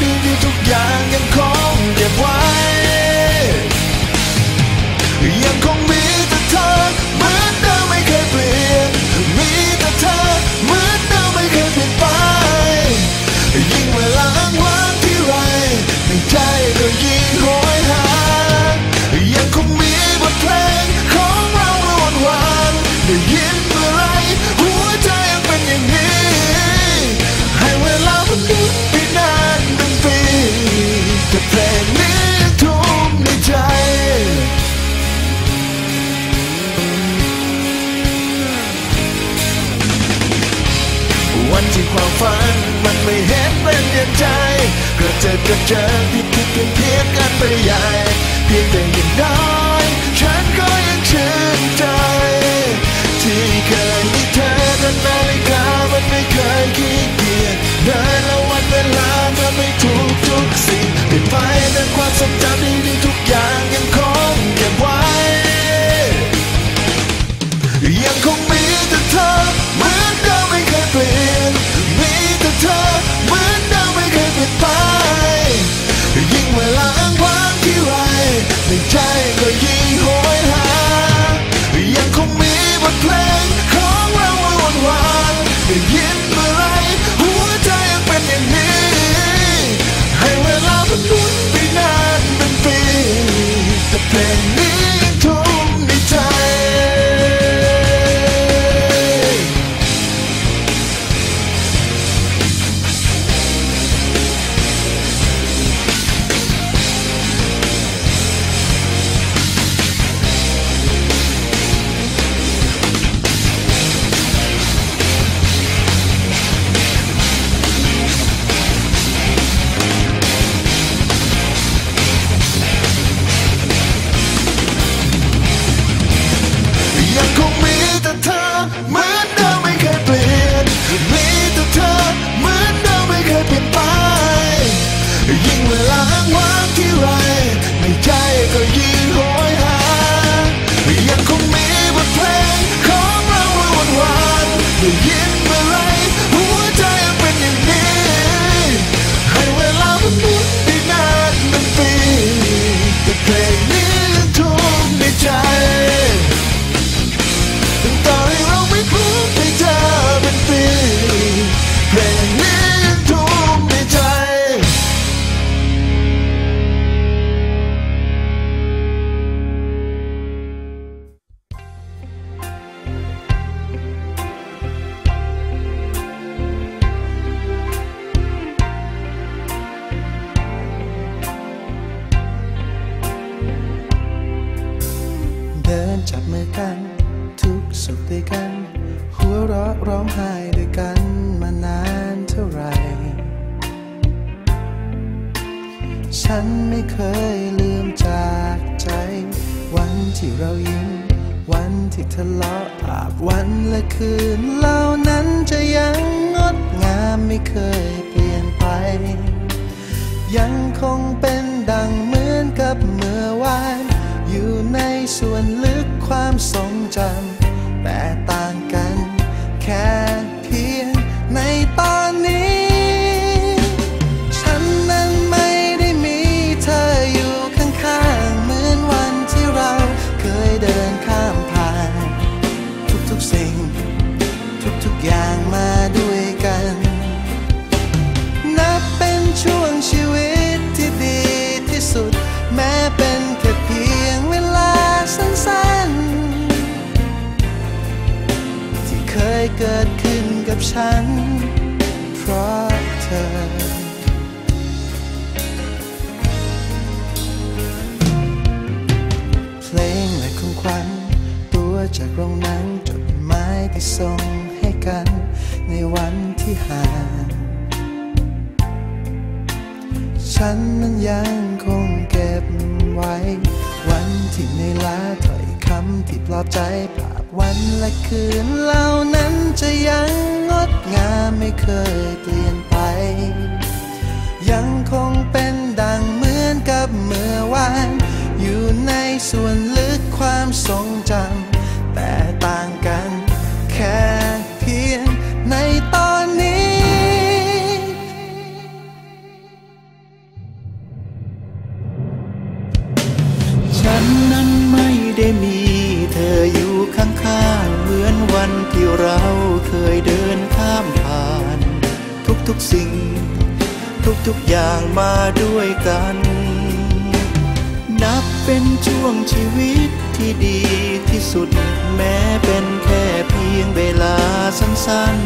be the ียนใจกระเจิดกระเจิงผิดผิดเพียนเพียนกันไปใหญ่ คยลืมจากใจ วันที่เรายิ้ม วันที่ทะเลาะอาบวันและคืนเหล่านั้นจะยังงดงามไม่เคยเปลี่ยนไป ยังคงเป็นดังเหมือนกับเมื่อวาน อยู่ในส่วนลึกความทรงจำแต่ต่างกันแค่ัน ตัวจากโรงนังจดหมายที่ส่งให้กัน ในวันที่ห่าง ฉันนั้นยังคงเก็บไว้ วันที่ในลาถอยคำที่ปลอบใจภาพวันและคืนเหล่านั้นจะยังงดงามไม่เคยเปลี่ยนไป ยังคงเป็นดังเหมือนกับเมื่อวาน อยู่ในส่วนลึก ความทรงจำแต่ต่างกันแค่เพียงในตอนนี้ ฉันนั้นไม่ได้มีเธออยู่ข้างๆ เหมือนวันที่เราเคยเดินข้ามผ่าน ทุกๆสิ่ง ทุกๆอย่างมาด้วยกัน นับ เป็นช่วงชีวิตที่ดีที่สุด แม้เป็นแค่เพียงเวลาสั้น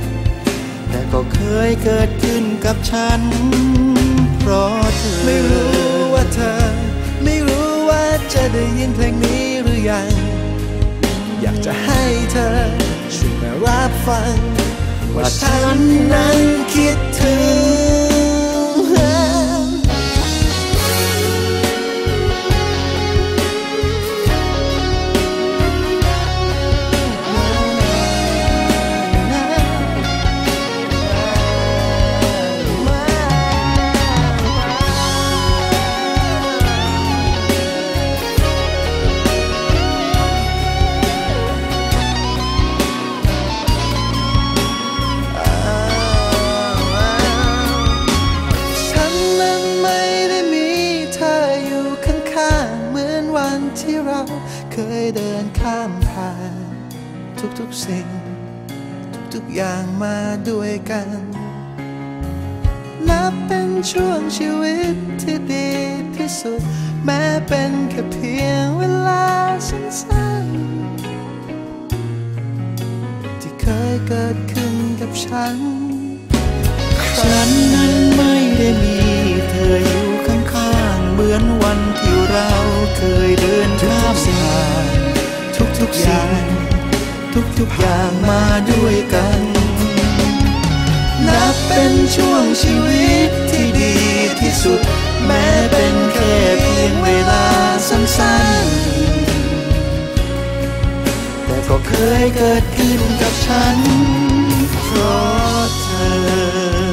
ๆ แต่ก็เคยเกิดขึ้นกับฉัน เพราะเธอไม่รู้ว่าเธอ ไม่รู้ว่าจะได้ยินเพลงนี้หรือยัง อยากจะให้เธอ ช่วยมารับฟัง ว่าฉันนั้นคิดถึง เดินข้ามผ่าน ทุกๆสิ่ง ทุกๆอย่างมาด้วยกัน นับเป็นช่วงชีวิตที่ดีที่สุด แม้เป็นแค่เพียงเวลาสั้นๆ ที่เคยเกิดขึ้นกับฉัน ฉันนั้นไม่ได้มีเธออยู่ข้างๆ เหมือนวันที่เราเคยเดินข้ามผ่าน ทุกอย่างทุกๆอย่างมาด้วยกัน นับเป็นช่วงชีวิตที่ดีที่สุด แม้เป็นแค่เพียงเวลาสั้นๆ แต่ก็เคยเกิดขึ้นกับฉันเพราะเธอ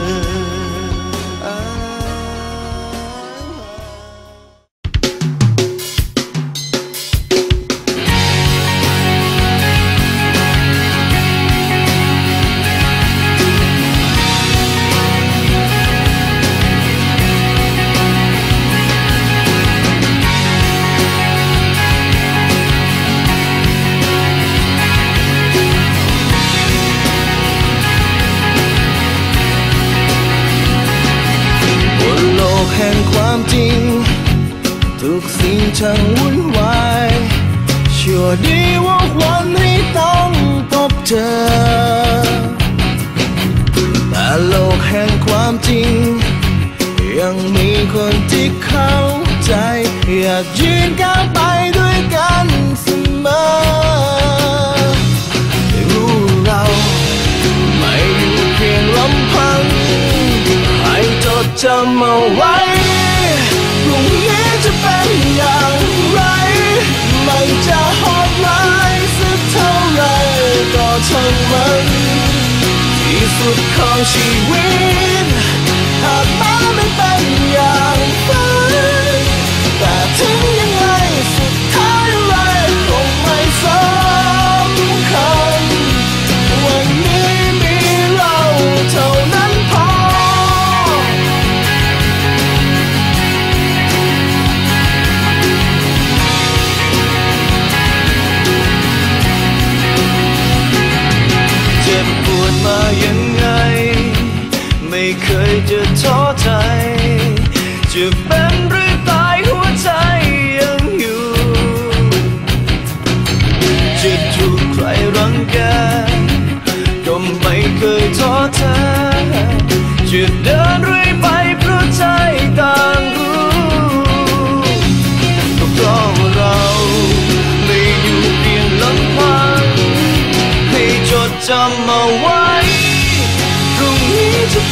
คนที่เข้าใจ อยากยืนก้าวไปด้วยกันเสมอรู้เรา ไม่อยู่เพียงลำพัง ให้จดจำเอาไว้พรุ่งนี้จะเป็นอย่างไร มันจะโหดร้ายสักเท่าไรก็ช่างมัน ที่สุดของชีวิต หากมั เคยจะท้อใจจะเป็น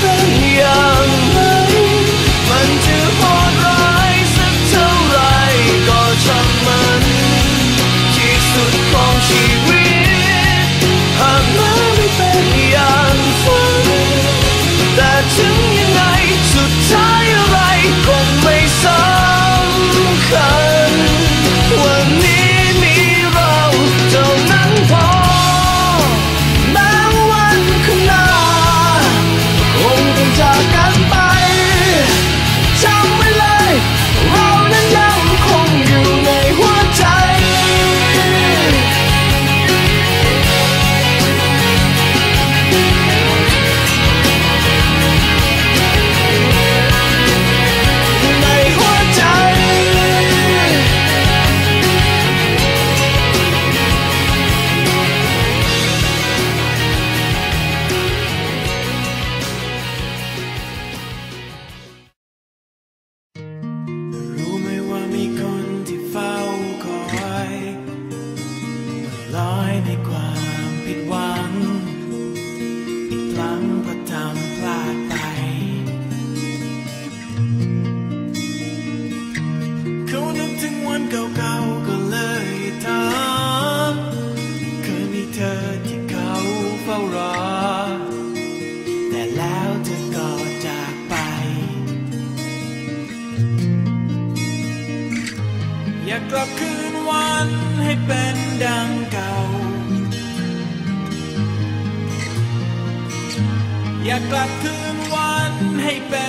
จด กลับคืนวันให้เป็นดังเก่า อยากกลับคืนวันให้เป็น